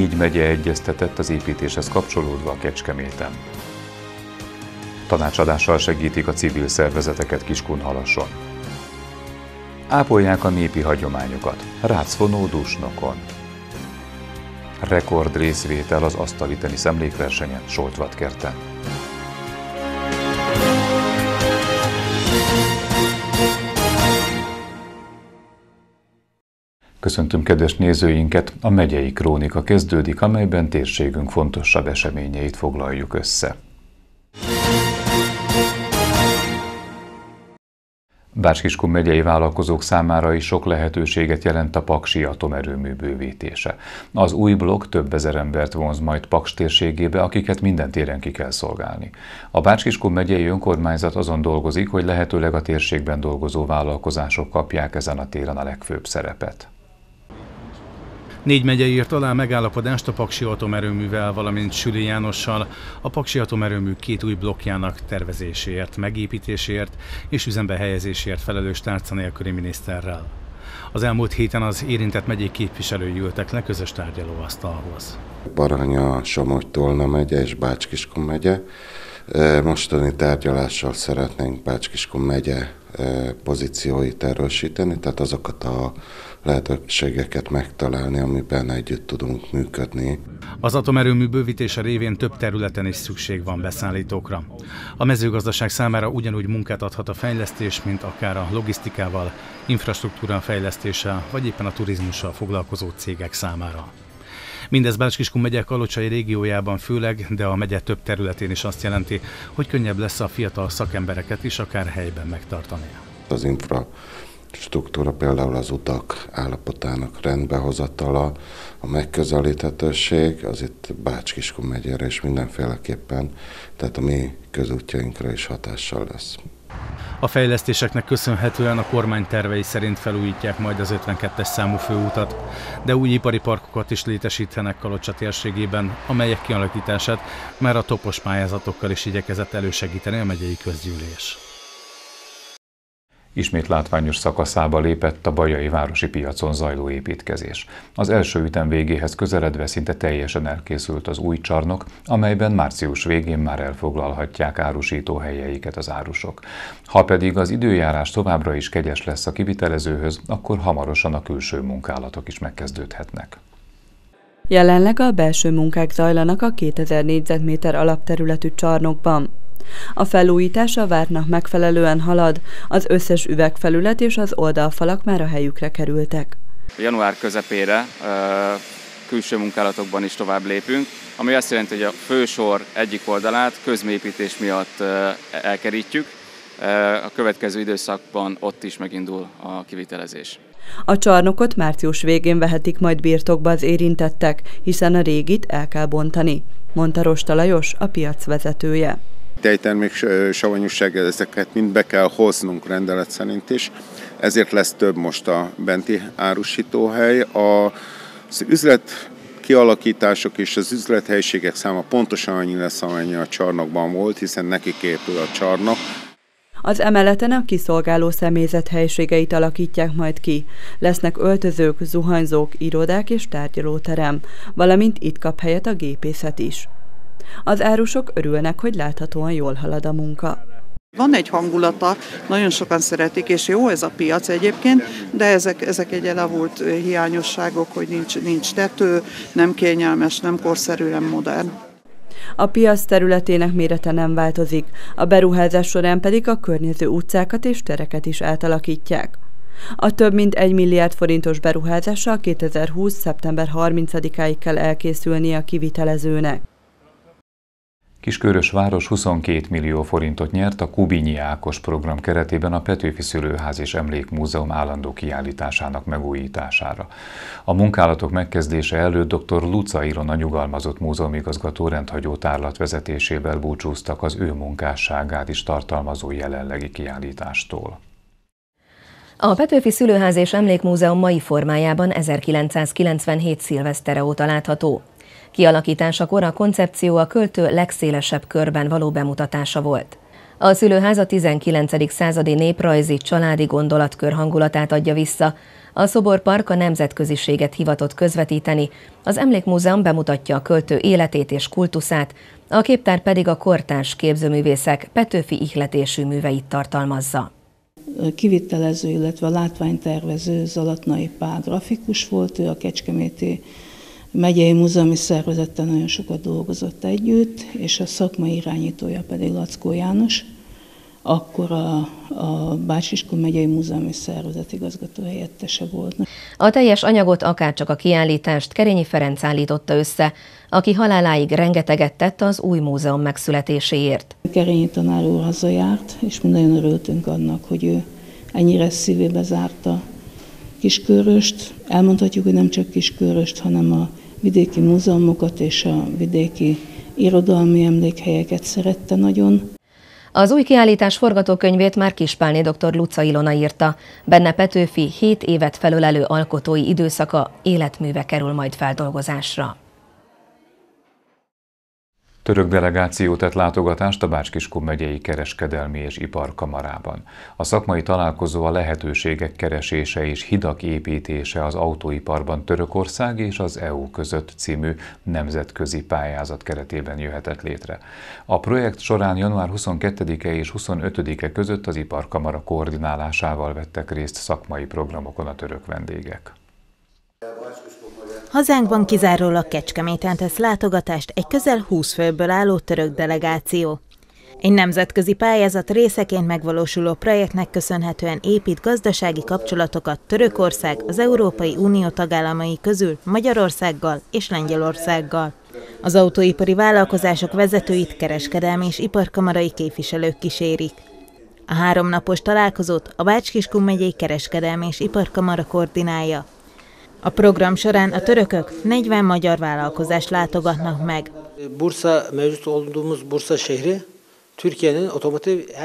Négy megye egyeztetett az építéshez kapcsolódva a Kecskeméten. Tanácsadással segítik a civil szervezeteket Kiskunhalason. Ápolják a népi hagyományokat, rácfonó dusnokon. Rekord részvétel az asztali tenisz emlékversenyen Soltvatkerten. Köszöntöm kedves nézőinket! A megyei krónika kezdődik, amelyben térségünk fontosabb eseményeit foglaljuk össze. Bácskiskun megyei vállalkozók számára is sok lehetőséget jelent a Paksi atomerőmű bővítése. Az új blokk több ezer embert vonz majd Paks térségébe, akiket minden téren ki kell szolgálni. A Bácskiskun megyei önkormányzat azon dolgozik, hogy lehetőleg a térségben dolgozó vállalkozások kapják ezen a téren a legfőbb szerepet. Négy megye írt alá megállapodást a Paksi atomerőművel, valamint Süli Jánossal a Paksi atomerőmű két új blokkjának tervezéséért, megépítéséért és üzembe helyezéséért felelős tárca nélküli miniszterrel. Az elmúlt héten az érintett megyék képviselői ültek le közös tárgyalóasztalhoz. Baranya, Somogy-Tolna megye és Bácskiskun megye. Mostani tárgyalással szeretnénk Bácskiskun megye pozícióit erősíteni, tehát azokat a lehetőségeket megtalálni, amiben együtt tudunk működni. Az atomerőmű bővítése révén több területen is szükség van beszállítókra. A mezőgazdaság számára ugyanúgy munkát adhat a fejlesztés, mint akár a logisztikával, infrastruktúra fejlesztéssel, vagy éppen a turizmussal foglalkozó cégek számára. Mindez Bácskiskun megye Kalocsai régiójában főleg, de a megye több területén is azt jelenti, hogy könnyebb lesz a fiatal szakembereket is akár helyben megtartani. Az infra struktúra, például az utak állapotának rendbehozatala, a megközelíthetőség, az itt Bácskiskun megyére és mindenféleképpen, tehát a mi közútjainkra is hatással lesz. A fejlesztéseknek köszönhetően a kormány tervei szerint felújítják majd az 52-es számú főútat, de új ipari parkokat is létesítenek Kalocsa térségében, amelyek kialakítását már a topos pályázatokkal is igyekezett elősegíteni a megyei közgyűlés. Ismét látványos szakaszába lépett a Bajai Városi Piacon zajló építkezés. Az első ütem végéhez közeledve szinte teljesen elkészült az új csarnok, amelyben március végén már elfoglalhatják árusító helyeiket az árusok. Ha pedig az időjárás továbbra is kegyes lesz a kivitelezőhöz, akkor hamarosan a külső munkálatok is megkezdődhetnek. Jelenleg a belső munkák zajlanak a 2000 négyzetméter alapterületű csarnokban. A felújítása vártnak megfelelően halad, az összes üvegfelület és az oldalfalak már a helyükre kerültek. Január közepére külső munkálatokban is tovább lépünk, ami azt jelenti, hogy a fősor egyik oldalát közmépítés miatt elkerítjük, a következő időszakban ott is megindul a kivitelezés. A csarnokot március végén vehetik majd birtokba az érintettek, hiszen a régit el kell bontani, mondta Rosta Lajos, a piac vezetője tejtermék savanyúság, ezeket mind be kell hoznunk rendelet szerint is. Ezért lesz több most a benti árusítóhely. Az üzlet kialakítások és az üzlethelyiségek száma pontosan annyi lesz, amennyi a csarnokban volt, hiszen neki épül a csarnok. Az emeleten a kiszolgáló személyzet helységeit alakítják majd ki. Lesznek öltözők, zuhanyzók, irodák és tárgyalóterem, valamint itt kap helyet a gépészet is. Az árusok örülnek, hogy láthatóan jól halad a munka. Van egy hangulata, nagyon sokan szeretik, és jó ez a piac egyébként, de ezek, ezek egy elavult hiányosságok, hogy nincs, nincs tető, nem kényelmes, nem korszerű, nem modern. A piac területének mérete nem változik, a beruházás során pedig a környező utcákat és tereket is átalakítják. A több mint egy milliárd forintos beruházással 2020. szeptember 30-áig kell elkészülnie a kivitelezőnek. Kiskörös város 22 millió forintot nyert a Kubinyi Ákos program keretében a Petőfi Szülőház és Emlékmúzeum állandó kiállításának megújítására. A munkálatok megkezdése előtt dr. Luca Irona nyugalmazott múzeumigazgató rendhagyó tárlat vezetésével búcsúztak az ő munkásságát is tartalmazó jelenlegi kiállítástól. A Petőfi Szülőház és Emlékmúzeum mai formájában 1997 szilvesztere óta látható. Kialakításakor a koncepció a költő legszélesebb körben való bemutatása volt. A szülőház a 19. századi néprajzi családi gondolatkör hangulatát adja vissza, a szoborpark a nemzetköziséget hivatott közvetíteni, az Emlékmúzeum bemutatja a költő életét és kultuszát, a képtár pedig a kortárs képzőművészek Petőfi ihletésű műveit tartalmazza. Kivitelező, illetve a látványtervező Zalatnai Pál grafikus volt, ő a Kecskeméti megyei múzeumi szervezettel nagyon sokat dolgozott együtt, és a szakmai irányítója pedig Lackó János, akkor a, a Bácsiskó megyei múzeumi szervezet igazgató helyettese volt. A teljes anyagot, akárcsak a kiállítást Kerényi Ferenc állította össze, aki haláláig rengeteget tett az új múzeum megszületéséért. Kerényi tanár úr hazajárt, és mi nagyon örültünk annak, hogy ő ennyire szívébe zárta Kisköröst. Elmondhatjuk, hogy nem csak Kisköröst, hanem a vidéki múzeumokat és a vidéki irodalmi emlékhelyeket szerette nagyon. Az új kiállítás forgatókönyvét már Kispálné dr. Luca Ilona írta. Benne Petőfi 7 évet felölelő alkotói időszaka életműve kerül majd feldolgozásra. Török delegáció tett látogatást a Bácskiskun megyei kereskedelmi és iparkamarában. A szakmai találkozó a lehetőségek keresése és hidak építése az autóiparban Törökország és az EU között című nemzetközi pályázat keretében jöhetett létre. A projekt során január 22-e és 25-e között az iparkamara koordinálásával vettek részt szakmai programokon a török vendégek. Hazánkban kizárólag Kecskeméten tesz látogatást egy közel 20 főből álló török delegáció. Egy nemzetközi pályázat részeként megvalósuló projektnek köszönhetően épít gazdasági kapcsolatokat Törökország az Európai Unió tagállamai közül Magyarországgal és Lengyelországgal. Az autóipari vállalkozások vezetőit kereskedelmi és iparkamarai képviselők kísérik. A háromnapos találkozót a Bács-Kiskun megyei kereskedelmi és iparkamara koordinálja, a program során a törökök 40 magyar vállalkozást látogatnak meg. Bursa mevcut olduğumuz Bursa şehri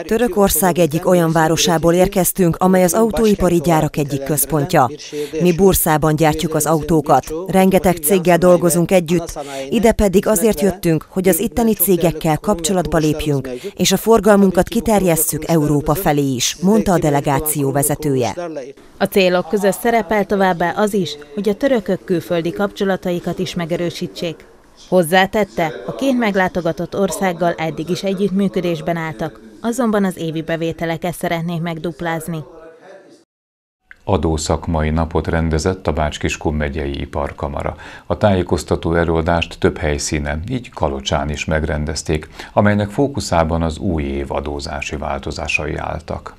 Törökország egyik olyan városából érkeztünk, amely az autóipari gyárak egyik központja. Mi Burszában gyártjuk az autókat. Rengeteg céggel dolgozunk együtt, ide pedig azért jöttünk, hogy az itteni cégekkel kapcsolatba lépjünk, és a forgalmunkat kiterjesszük Európa felé is, mondta a delegáció vezetője. A célok között szerepel továbbá az is, hogy a törökök külföldi kapcsolataikat is megerősítsék. Hozzátette, a két meglátogatott országgal eddig is együttműködésben álltak, azonban az évi bevételeket szeretnék megduplázni. Adószakmai napot rendezett a Bács-Kiskun megyei iparkamara. A tájékoztató előadást több helyszínen, így Kalocsán is megrendezték, amelynek fókuszában az új év adózási változásai álltak.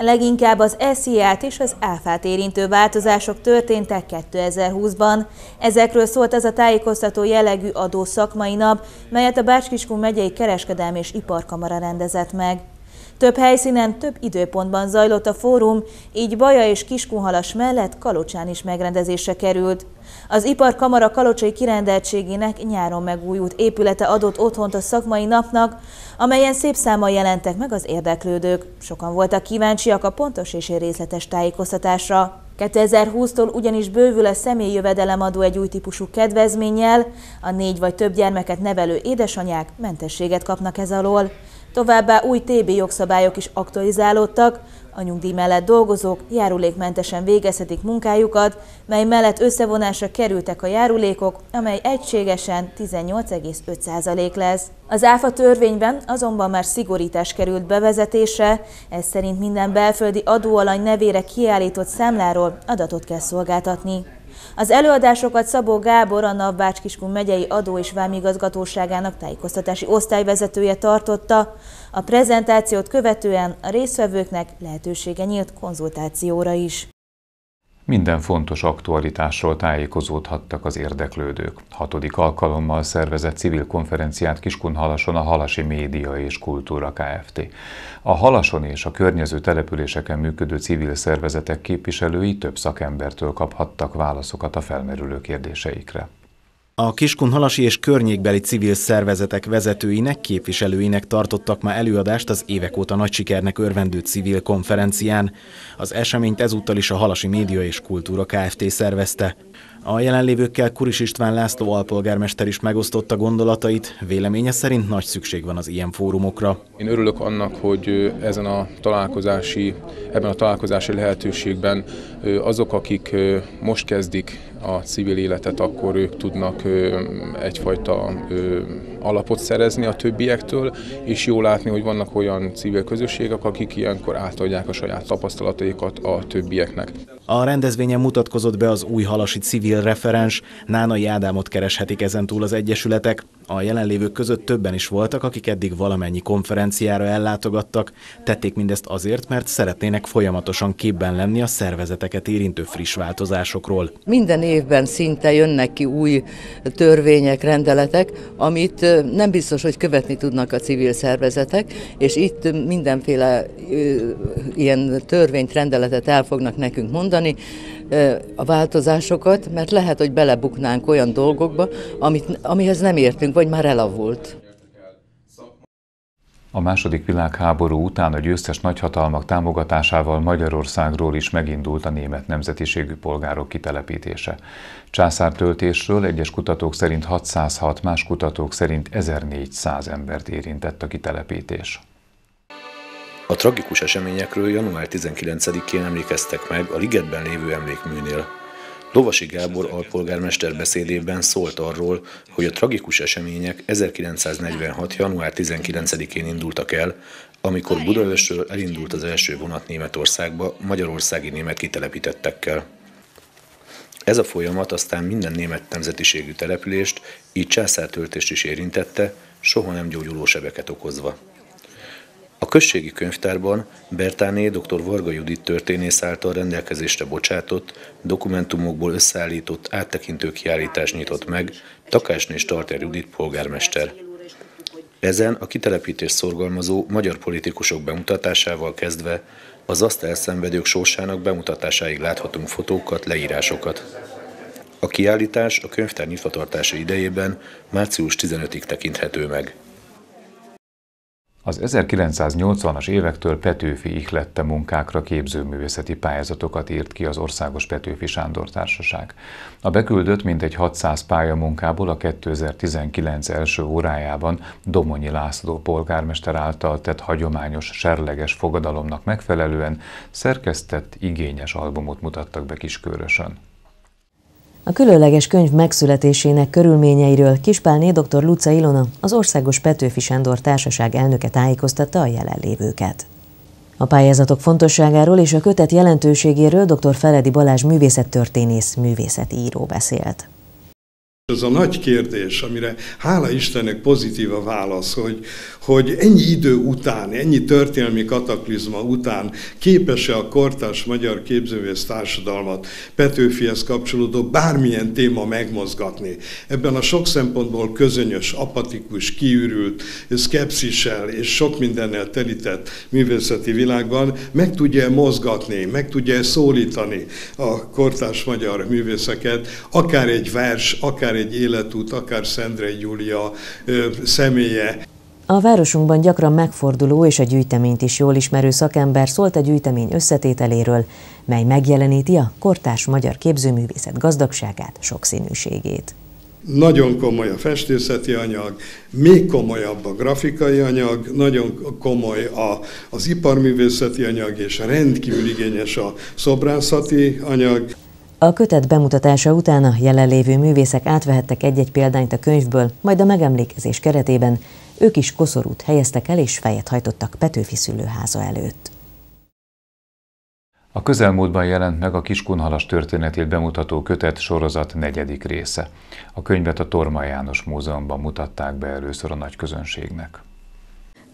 Leginkább az SZIA-t és az áfát érintő változások történtek 2020-ban. Ezekről szólt az a tájékoztató jellegű adó szakmai nap, melyet a Bácskiskun megyei kereskedelmi és iparkamara rendezett meg. Több helyszínen, több időpontban zajlott a fórum, így Baja és Kiskunhalas mellett Kalocsán is megrendezésre került. Az Iparkamara Kalocsai kirendeltségének nyáron megújult épülete adott otthont a szakmai napnak, amelyen szép számmal jelentek meg az érdeklődők. Sokan voltak kíváncsiak a pontos és részletes tájékoztatásra. 2020-tól ugyanis bővül a személyi jövedelemadó egy új típusú kedvezménnyel, a négy vagy több gyermeket nevelő édesanyák mentességet kapnak ez alól. Továbbá új TB jogszabályok is aktualizálódtak, a nyugdíj mellett dolgozók járulékmentesen végezhetik munkájukat, mely mellett összevonásra kerültek a járulékok, amely egységesen 18,5% lesz. Az ÁFA törvényben azonban már szigorítás került bevezetésre, ez szerint minden belföldi adóalany nevére kiállított számláról adatot kell szolgáltatni. Az előadásokat Szabó Gábor, a Navbács Kiskun megyei adó- és vámigazgatóságának tájékoztatási osztályvezetője tartotta. A prezentációt követően a résztvevőknek lehetősége nyílt konzultációra is. Minden fontos aktualitásról tájékozódhattak az érdeklődők. Hatodik alkalommal szervezett civil konferenciát Kiskunhalason a Halasi Média és Kultúra Kft. A Halason és a környező településeken működő civil szervezetek képviselői több szakembertől kaphattak válaszokat a felmerülő kérdéseikre. A Kiskunhalasi és környékbeli civil szervezetek vezetőinek, képviselőinek tartottak ma előadást az évek óta nagy sikernek örvendő civil konferencián. Az eseményt ezúttal is a Halasi Média és Kultúra Kft. szervezte. A jelenlévőkkel Kuris István László alpolgármester is megosztotta gondolatait, véleménye szerint nagy szükség van az ilyen fórumokra. Én örülök annak, hogy ezen a találkozási, ebben a találkozási lehetőségben azok, akik most kezdik a civil életet, akkor ők tudnak egyfajta alapot szerezni a többiektől, és jó látni, hogy vannak olyan civil közösségek, akik ilyenkor átadják a saját tapasztalataikat a többieknek. A rendezvényen mutatkozott be az új halasi civil referens, Nánai Ádámot kereshetik ezentúl az egyesületek. A jelenlévők között többen is voltak, akik eddig valamennyi konferenciára ellátogattak. Tették mindezt azért, mert szeretnének folyamatosan képben lenni a szervezeteket érintő friss változásokról. Minden évben szinte jönnek ki új törvények, rendeletek, amit nem biztos, hogy követni tudnak a civil szervezetek, és itt mindenféle ilyen törvényt, rendeletet el fognak nekünk mondani, a változásokat, mert lehet, hogy belebuknánk olyan dolgokba, amit, amihez nem értünk, vagy már elavult. A második világháború után a győztes nagyhatalmak támogatásával Magyarországról is megindult a német nemzetiségű polgárok kitelepítése. Császártöltésről egyes kutatók szerint 606, más kutatók szerint 1400 embert érintett a kitelepítés. A tragikus eseményekről január 19-én emlékeztek meg a Ligetben lévő emlékműnél. Lovasi Gábor alpolgármester beszédében szólt arról, hogy a tragikus események 1946. január 19-én indultak el, amikor Budaörsről elindult az első vonat Németországba magyarországi német kitelepítettekkel. Ez a folyamat aztán minden német nemzetiségű települést, így császártöltést is érintette, soha nem gyógyuló sebeket okozva. Községi könyvtárban Bertáné dr. Varga Judit történész által rendelkezésre bocsátott, dokumentumokból összeállított áttekintő kiállítás nyitott meg Takásné Starter Judit polgármester. Ezen a kitelepítés szorgalmazó magyar politikusok bemutatásával kezdve az azt elszenvedők sorsának bemutatásáig láthatunk fotókat, leírásokat. A kiállítás a könyvtár nyitvatartása idejében március 15-ig tekinthető meg. Az 1980-as évektől Petőfi ihlette munkákra képzőművészeti pályázatokat írt ki az Országos Petőfi Sándor Társaság. A beküldött mintegy 600 pályamunkából a 2019 első órájában Domonyi László polgármester által tett hagyományos serleges fogadalomnak megfelelően szerkesztett, igényes albumot mutattak be Kiskörösön. A különleges könyv megszületésének körülményeiről Kispálné dr. Luca Ilona, az Országos Petőfi Sándor Társaság elnöke tájékoztatta a jelenlévőket. A pályázatok fontosságáról és a kötet jelentőségéről dr. Feledi Balázs művészettörténész, művészeti író beszélt. Ez a nagy kérdés, amire hála Istennek pozitív a válasz, hogy, hogy ennyi idő után, ennyi történelmi kataklizma után képes-e a kortárs magyar képzővész társadalmat Petőfihez kapcsolódó bármilyen téma megmozgatni. Ebben a sok szempontból közönyös, apatikus, kiürült, szkepszissel és sok mindennel telített művészeti világban meg tudja mozgatni, meg tudja szólítani a kortárs magyar művészeket, akár egy vers, akár egy életút, akár Szendrei Júlia személye. A városunkban gyakran megforduló és a gyűjteményt is jól ismerő szakember szólt a gyűjtemény összetételéről, mely megjeleníti a kortárs magyar képzőművészet gazdagságát, sokszínűségét. Nagyon komoly a festészeti anyag, még komolyabb a grafikai anyag, nagyon komoly a, az iparművészeti anyag, és rendkívül igényes a szobrászati anyag. A kötet bemutatása után a jelenlévő művészek átvehettek egy-egy példányt a könyvből, majd a megemlékezés keretében ők is koszorút helyeztek el és fejet hajtottak Petőfi szülőháza előtt. A közelmúltban jelent meg a Kiskunhalas történetét bemutató kötet sorozat negyedik része. A könyvet a Torma János Múzeumban mutatták be először a nagy közönségnek.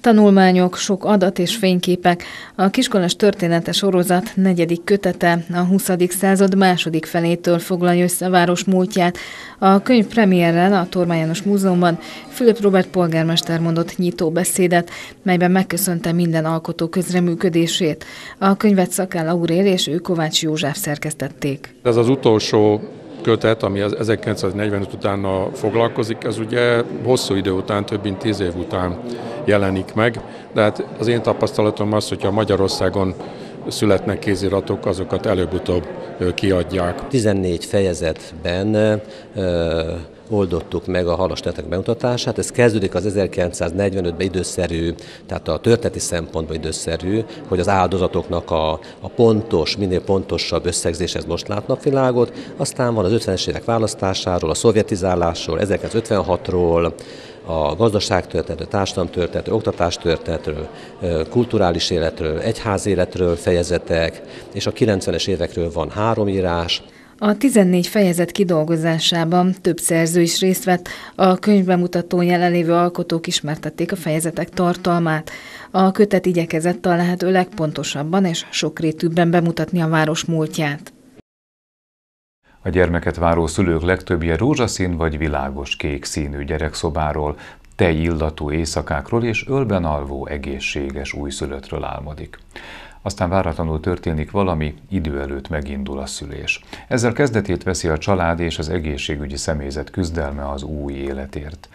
Tanulmányok, sok adat és fényképek. A kiskolás története sorozat negyedik kötete a 20. század második felétől foglalja össze a város múltját. A könyv premiérrel a Torma János Múzeumban Fülöp Robert polgármester mondott nyitó beszédet, melyben megköszönte minden alkotó közreműködését. A könyvet Szakáll Aurél és ő Kovács József szerkesztették. Ez az utolsó kötet, ami az 1945 után foglalkozik, ez ugye hosszú idő után, több mint tíz év után jelenik meg, de hát az én tapasztalatom az, hogyha Magyarországon születnek kéziratok, azokat előbb-utóbb kiadják. 14 fejezetben oldottuk meg a halastetek bemutatását. Ez kezdődik az 1945-ben időszerű, tehát a történeti szempontból időszerű, hogy az áldozatoknak a, a pontos, minél pontosabb összegzéshez most látnak világot. Aztán van az 50-es évek választásáról, a szovjetizálásról, 1956-ról, a gazdaságtörténetről, társadalomtörténetről, oktatástörténetről, kulturális életről, egyház életről fejezetek, és a 90-es évekről van három írás, a 14 fejezet kidolgozásában több szerző is részt vett, a könyvbemutatón jelenlévő alkotók ismertették a fejezetek tartalmát. A kötet igyekezett a lehető legpontosabban és sokrétűbben bemutatni a város múltját. A gyermeket váró szülők legtöbbje rózsaszín vagy világos kék színű gyerekszobáról, illatú éjszakákról és ölben alvó egészséges újszülöttről álmodik aztán váratlanul történik valami, idő előtt megindul a szülés. Ezzel kezdetét veszi a család és az egészségügyi személyzet küzdelme az új életért.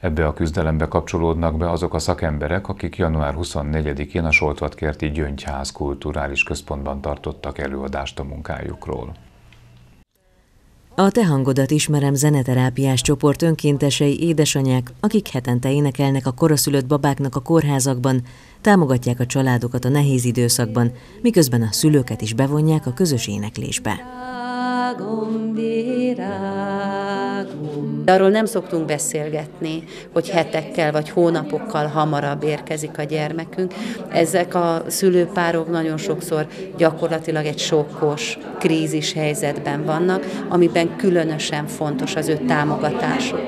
Ebbe a küzdelembe kapcsolódnak be azok a szakemberek, akik január 24-én a Soltvatkerti Gyöngyház kulturális központban tartottak előadást a munkájukról. A Te hangodat ismerem zeneterápiás csoport önkéntesei édesanyák, akik hetente énekelnek a koraszülött babáknak a kórházakban, támogatják a családokat a nehéz időszakban, miközben a szülőket is bevonják a közös éneklésbe. Arról nem szoktunk beszélgetni, hogy hetekkel vagy hónapokkal hamarabb érkezik a gyermekünk. Ezek a szülőpárok nagyon sokszor gyakorlatilag egy sokkos, krízis helyzetben vannak, amiben különösen fontos az ő támogatásuk.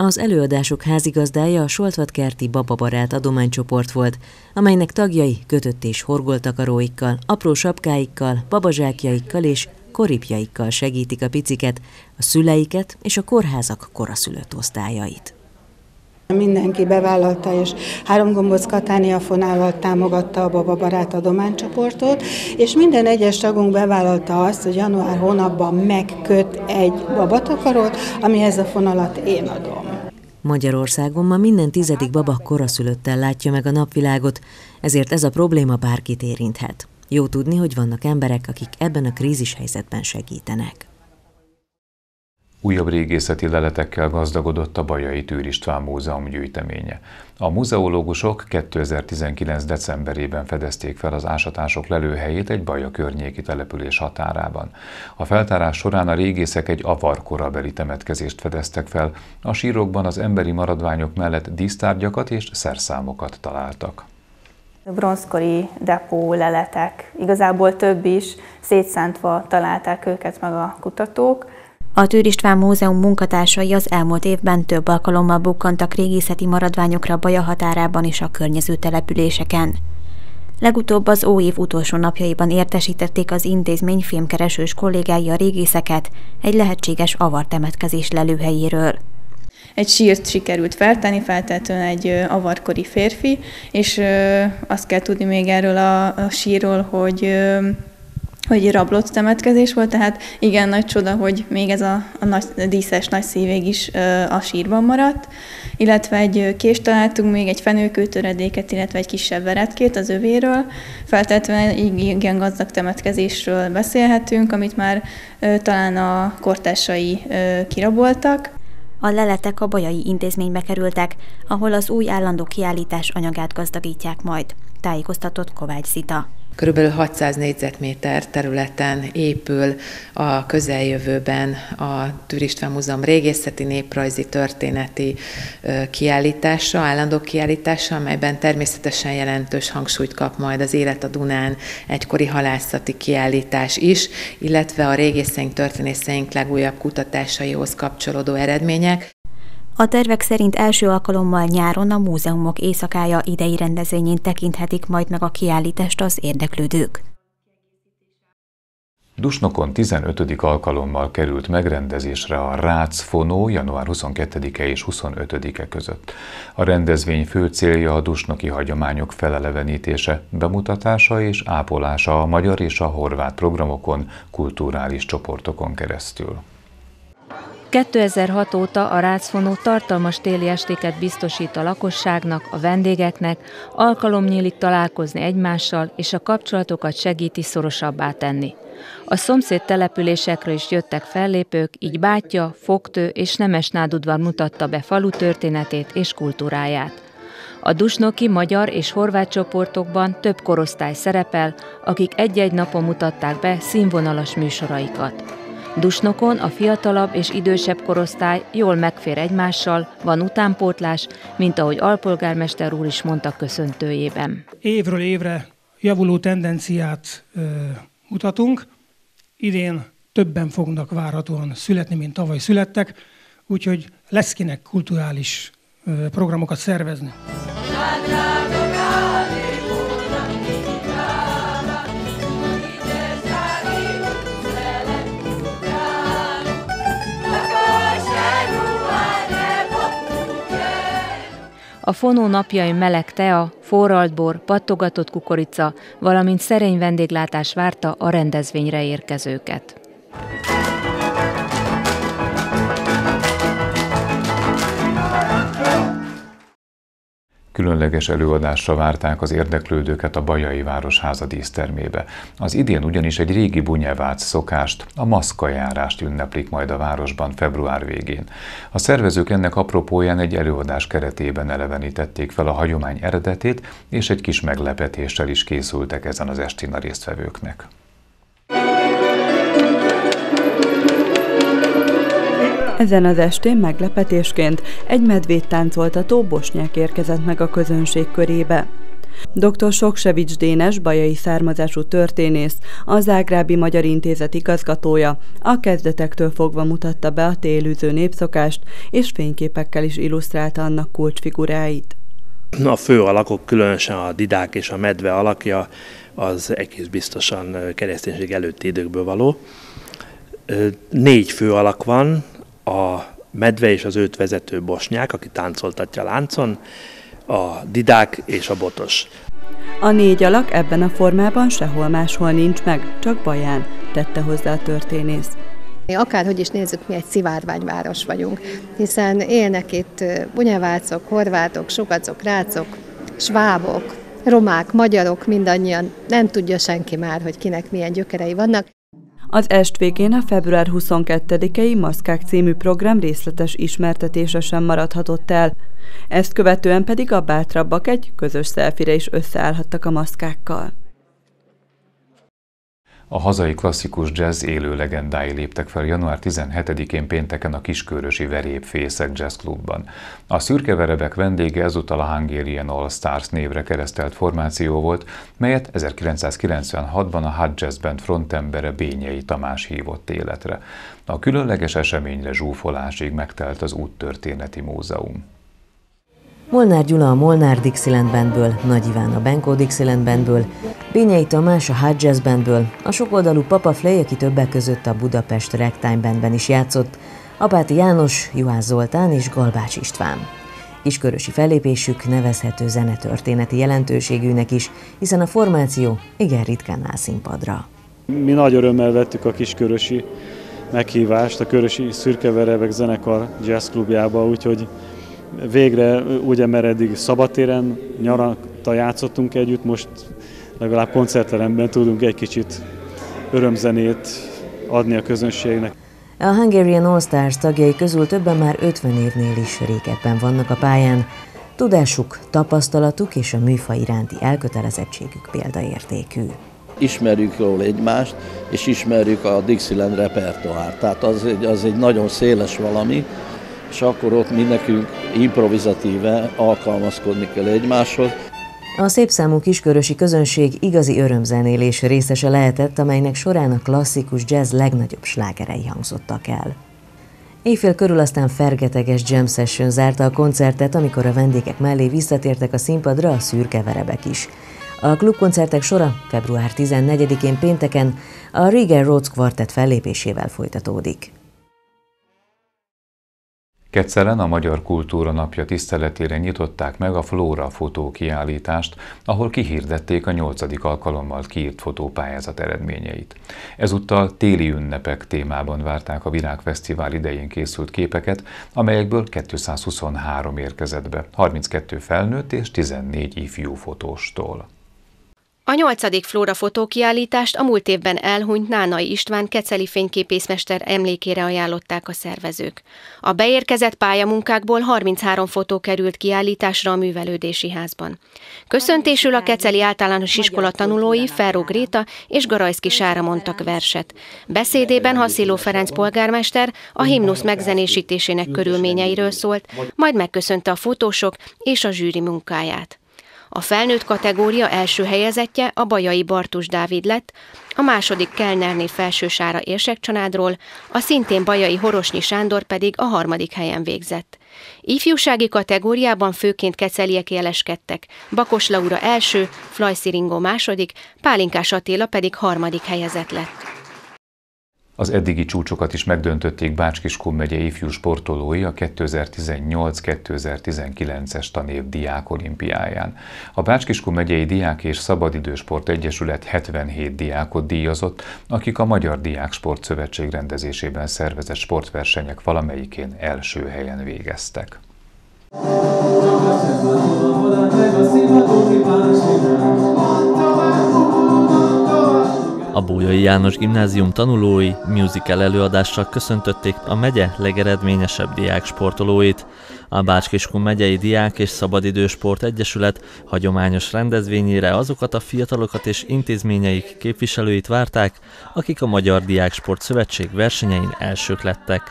Az előadások házigazdája a Soltvatkerti Bababarát adománycsoport volt, amelynek tagjai kötött és horgoltakaróikkal, apró sapkáikkal, babazsákjaikkal és koripjaikkal segítik a piciket, a szüleiket és a kórházak koraszülött osztályait. Mindenki bevállalta, és három gombóc Katánia fonával támogatta a Baba Barát adománycsoportot, és minden egyes tagunk bevállalta azt, hogy január hónapban megköt egy babatakarót, amihez a fonalat én adom. Magyarországon ma minden tizedik baba koraszülöttel látja meg a napvilágot, ezért ez a probléma bárkit érinthet. Jó tudni, hogy vannak emberek, akik ebben a krízis helyzetben segítenek. Újabb régészeti leletekkel gazdagodott a Bajai Tűr István Múzeum gyűjteménye. A muzeológusok 2019. decemberében fedezték fel az ásatások lelőhelyét egy Baja környéki település határában. A feltárás során a régészek egy avarkorabeli temetkezést fedeztek fel, a sírokban az emberi maradványok mellett dísztárgyakat és szerszámokat találtak bronzkori depó leletek, igazából több is, szétszántva találták őket meg a kutatók. A Tűr István Múzeum munkatársai az elmúlt évben több alkalommal bukkantak régészeti maradványokra Baja határában és a környező településeken. Legutóbb az óév utolsó napjaiban értesítették az intézmény filmkeresős kollégái a régészeket egy lehetséges avartemetkezés lelőhelyéről egy sírt sikerült feltenni, feltétlenül egy avarkori férfi, és azt kell tudni még erről a, a sírról, hogy hogy rablott temetkezés volt, tehát igen, nagy csoda, hogy még ez a, a nagy, a díszes nagy szívég is a sírban maradt, illetve egy kést találtunk még, egy fenőkőtöredéket, illetve egy kisebb veretkét az övéről. Feltétlenül igen gazdag temetkezésről beszélhetünk, amit már talán a kortársai kiraboltak. A leletek a Bajai Intézménybe kerültek, ahol az új állandó kiállítás anyagát gazdagítják majd, tájékoztatott Kovács Zita. Körülbelül 600 négyzetméter területen épül a közeljövőben a Tűristván Múzeum régészeti, néprajzi, történeti kiállítása, állandó kiállítása, amelyben természetesen jelentős hangsúlyt kap majd az Élet a Dunán egykori halászati kiállítás is, illetve a régészeink, történészeink legújabb kutatásaihoz kapcsolódó eredmények. A tervek szerint első alkalommal nyáron a múzeumok éjszakája idei rendezvényén tekinthetik majd meg a kiállítást az érdeklődők. Dusnokon 15. alkalommal került megrendezésre a Rác Fonó január 22-e és 25-e között. A rendezvény fő célja a dusnoki hagyományok felelevenítése, bemutatása és ápolása a magyar és a horvát programokon, kulturális csoportokon keresztül. 2006 óta a Rácfonó tartalmas téli estéket biztosít a lakosságnak, a vendégeknek, alkalom nyílik találkozni egymással, és a kapcsolatokat segíti szorosabbá tenni. A szomszéd településekről is jöttek fellépők, így Bátya, Fogtő és Nemesnádudvar mutatta be falu történetét és kultúráját. A dusnoki magyar és horvát csoportokban több korosztály szerepel, akik egy-egy napon mutatták be színvonalas műsoraikat. Dusnokon a fiatalabb és idősebb korosztály jól megfér egymással, van utánpótlás, mint ahogy alpolgármester úr is mondta köszöntőjében. Évről évre javuló tendenciát ö, mutatunk. Idén többen fognak várhatóan születni, mint tavaly születtek, úgyhogy lesz kinek kulturális programokat szervezni. A fonó napjai meleg tea, forralt bor, pattogatott kukorica, valamint szerény vendéglátás várta a rendezvényre érkezőket. Különleges előadásra várták az érdeklődőket a Bajai Városháza dísztermébe. Az idén ugyanis egy régi bunyevác szokást, a maszkajárást ünneplik majd a városban február végén. A szervezők ennek apropóján egy előadás keretében elevenítették fel a hagyomány eredetét, és egy kis meglepetéssel is készültek ezen az estin a résztvevőknek. Ezen az estén meglepetésként egy medvét táncoltató bosnyák érkezett meg a közönség körébe. Dr. Soksevics Dénes, bajai származású történész, a Zágrábi Magyar Intézet igazgatója, a kezdetektől fogva mutatta be a télűző népszokást, és fényképekkel is illusztrálta annak kulcsfiguráit. A fő alakok, különösen a didák és a medve alakja, az egész biztosan kereszténység előtti időkből való. Négy fő alak van, a medve és az őt vezető bosnyák, aki táncoltatja láncon, a didák és a botos. A négy alak ebben a formában sehol máshol nincs meg, csak Baján, tette hozzá a történész. Akárhogy is nézzük, mi egy szivárványváros vagyunk, hiszen élnek itt bunyavácok, horvátok, sokacok, rácok, svábok, romák, magyarok, mindannyian, nem tudja senki már, hogy kinek milyen gyökerei vannak. Az est végén a február 22-i Maszkák című program részletes ismertetése sem maradhatott el. Ezt követően pedig a bátrabbak egy közös szelfire is összeállhattak a maszkákkal. A hazai klasszikus jazz élő legendái léptek fel január 17-én pénteken a Kiskörösi Verép Fészek Jazz Clubban. A szürke verebek vendége ezúttal a Hungarian All Stars névre keresztelt formáció volt, melyet 1996-ban a Hot Jazz Band frontembere Bényei Tamás hívott életre. A különleges eseményre zsúfolásig megtelt az Úttörténeti Múzeum. Molnár Gyula a Molnár Dixieland Bandből, Nagy Iván a Benko Dixieland Bandből, Bényei Tamás a Hot Jazz Bandből, a sokoldalú Papa Flay, aki többek között a Budapest Ragtime Bandben is játszott, Apáti János, Juhász Zoltán és Galbács István. Kiskörösi fellépésük nevezhető zenetörténeti jelentőségűnek is, hiszen a formáció igen ritkán áll színpadra. Mi nagy örömmel vettük a kiskörösi meghívást a Körösi Szürkeverebek zenekar jazzklubjába, úgyhogy végre ugye, mert eddig szabadtéren nyaranta játszottunk együtt, most legalább koncertteremben tudunk egy kicsit örömzenét adni a közönségnek. A Hungarian All Stars tagjai közül többen már 50 évnél is régebben vannak a pályán. Tudásuk, tapasztalatuk és a műfaj iránti elkötelezettségük példaértékű. Ismerjük jól egymást, és ismerjük a Dixieland repertoárt. Tehát az egy, az egy nagyon széles valami, és akkor ott mi nekünk improvizatíve alkalmazkodni kell egymáshoz. A szép számú kiskörösi közönség igazi örömzenélés részese lehetett, amelynek során a klasszikus jazz legnagyobb slágerei hangzottak el. Éjfél körül aztán fergeteges jam session zárta a koncertet, amikor a vendégek mellé visszatértek a színpadra a szürke verebek is. A klubkoncertek sora február 14-én pénteken a Regal Rhodes Quartet fellépésével folytatódik. Ketszelen a Magyar Kultúra Napja tiszteletére nyitották meg a Flóra fotókiállítást, ahol kihirdették a nyolcadik alkalommal kiírt fotópályázat eredményeit. Ezúttal téli ünnepek témában várták a Világfesztivál idején készült képeket, amelyekből 223 érkezett be, 32 felnőtt és 14 ifjú fotóstól. A nyolcadik Flóra fotókiállítást a múlt évben elhunyt Nánai István keceli fényképészmester emlékére ajánlották a szervezők. A beérkezett pályamunkákból 33 fotó került kiállításra a művelődési házban. Köszöntésül a keceli általános iskola tanulói Ferro Gréta és Garajszki Sára mondtak verset. Beszédében Hasziló Ferenc polgármester a himnusz megzenésítésének körülményeiről szólt, majd megköszönte a fotósok és a zsűri munkáját. A felnőtt kategória első helyezettje a Bajai Bartus Dávid lett, a második Kellnerné Felsősára érsekcsanádról, a szintén Bajai Horosnyi Sándor pedig a harmadik helyen végzett. Ifjúsági kategóriában főként keceliek jeleskedtek, Bakos Laura első, Flajszi Ringo második, Pálinkás Attila pedig harmadik helyezett lett. Az eddigi csúcsokat is megdöntötték Bácskiskun megye ifjú sportolói a 2018-2019-es tanév diák olimpiáján. A Bácskiskun megyei Diák és Szabadidősport Egyesület 77 diákot díjazott, akik a Magyar Diák Sport Szövetség rendezésében szervezett sportversenyek valamelyikén első helyen végeztek. A Bójai János Gimnázium tanulói musical előadással köszöntötték a megye legeredményesebb diák sportolóit. A Bácskiskun megyei Diák és Szabadidősport Egyesület hagyományos rendezvényére azokat a fiatalokat és intézményeik képviselőit várták, akik a Magyar Diáksport Szövetség versenyein elsők lettek.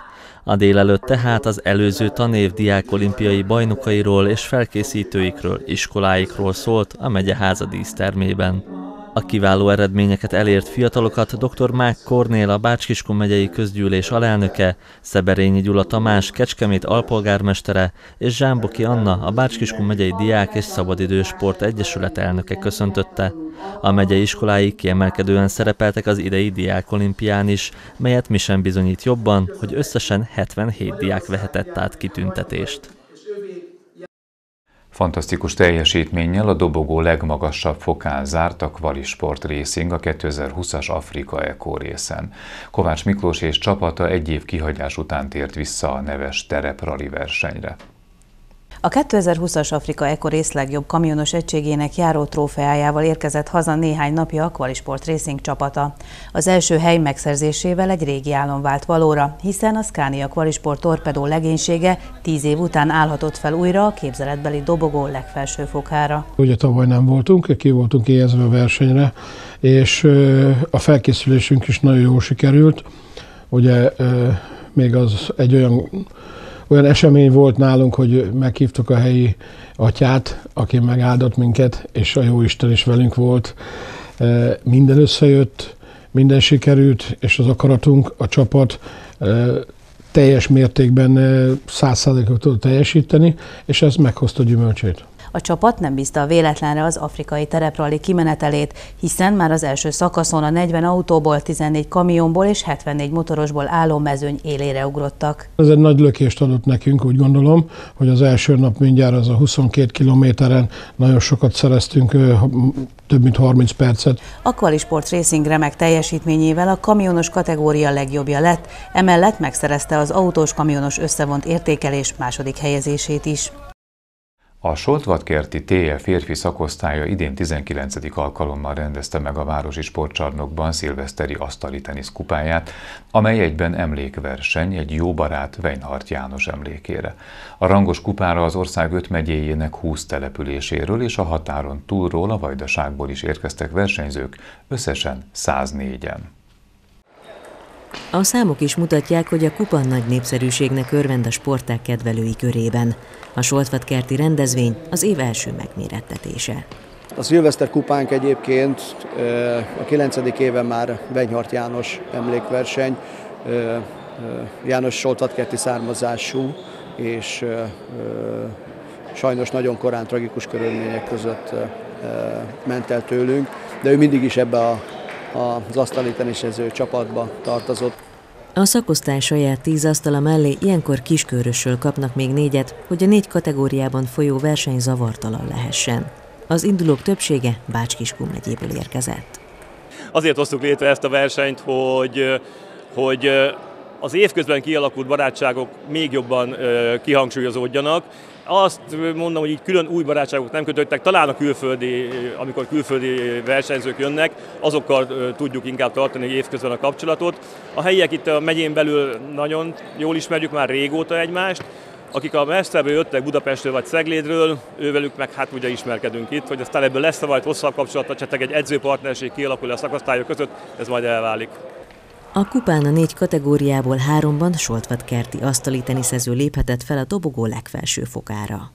A délelőtt tehát az előző tanév diák olimpiai bajnokairól és felkészítőikről, iskoláikról szólt a megyeháza dísztermében. A kiváló eredményeket elért fiatalokat dr. Mák Kornél, a Bácskiskun megyei közgyűlés alelnöke, Szeberényi Gyula Tamás, Kecskemét alpolgármestere és Zsámboki Anna, a Bácskiskun megyei Diák és Szabadidősport Egyesület elnöke köszöntötte. A megyei iskolái kiemelkedően szerepeltek az idei diákolimpián is, melyet mi sem bizonyít jobban, hogy összesen 77 diák vehetett át kitüntetést. Fantasztikus teljesítménnyel a dobogó legmagasabb fokán zárt a Qualisport Racing a 2020-as Afrika Eco részen. Kovács Miklós és csapata egy év kihagyás után tért vissza a neves tereprali versenyre. A 2020-as Afrika Eko rész legjobb kamionos egységének járó trófeájával érkezett haza néhány napja a Qualisport Racing csapata. Az első hely megszerzésével egy régi álom vált valóra, hiszen a Scania Qualisport torpedó legénysége tíz év után állhatott fel újra a képzeletbeli dobogó legfelső fokára. Ugye tavaly nem voltunk, ki voltunk éhezve a versenyre, és a felkészülésünk is nagyon jól sikerült. Ugye még az egy olyan olyan esemény volt nálunk, hogy meghívtuk a helyi atyát, aki megáldott minket, és a Jóisten is velünk volt. E, minden összejött, minden sikerült, és az akaratunk, a csapat e, teljes mértékben e, száz százalékot tud teljesíteni, és ez meghozta gyümölcsét. A csapat nem bízta a véletlenre az afrikai tereprali kimenetelét, hiszen már az első szakaszon a 40 autóból, 14 kamionból és 74 motorosból álló mezőny élére ugrottak. Ez egy nagy lökést adott nekünk, úgy gondolom, hogy az első nap mindjárt az a 22 kilométeren nagyon sokat szereztünk, több mint 30 percet. A Qualisport Racing remek teljesítményével a kamionos kategória legjobbja lett, emellett megszerezte az autós kamionos összevont értékelés második helyezését is. A Soltvatkerti TE férfi szakosztálya idén 19. alkalommal rendezte meg a Városi Sportcsarnokban szilveszteri asztali tenisz kupáját, amely egyben emlékverseny egy jó barát Weinhardt János emlékére. A rangos kupára az ország öt megyéjének 20 településéről és a határon túlról a Vajdaságból is érkeztek versenyzők, összesen 104-en. A számok is mutatják, hogy a kupa nagy népszerűségnek örvend a sporták kedvelői körében. A Soltvatkerti rendezvény az év első megmérettetése. A Szilveszter kupánk egyébként a 9. éven már Benyhart János emlékverseny, János Soltvatkerti származású, és sajnos nagyon korán tragikus körülmények között ment el tőlünk, de ő mindig is ebbe a, az asztali tenisező csapatba tartozott. A szakosztály saját tíz asztala mellé ilyenkor kiskörösről kapnak még négyet, hogy a négy kategóriában folyó verseny zavartalan lehessen. Az indulók többsége Bács-Kiskun megyéből érkezett. Azért hoztuk létre ezt a versenyt, hogy, hogy az évközben kialakult barátságok még jobban kihangsúlyozódjanak, azt mondom, hogy így külön új barátságok nem kötöttek, talán a külföldi, amikor külföldi versenyzők jönnek, azokkal tudjuk inkább tartani évközben a kapcsolatot. A helyiek itt a megyén belül nagyon jól ismerjük már régóta egymást, akik a messzebből jöttek Budapestről vagy Szeglédről, ővelük meg hát ugye ismerkedünk itt, hogy aztán ebből lesz vagy hosszabb kapcsolat, esetleg egy edzőpartnerség kialakul a szakasztályok között, ez majd elválik. A kupán a négy kategóriából háromban Soltvat kerti asztali teniszező léphetett fel a dobogó legfelső fokára.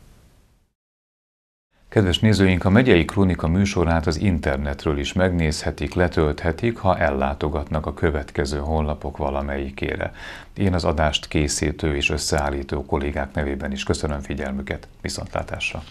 Kedves nézőink, a Megyei Krónika műsorát az internetről is megnézhetik, letölthetik, ha ellátogatnak a következő honlapok valamelyikére. Én az adást készítő és összeállító kollégák nevében is köszönöm figyelmüket, viszontlátásra!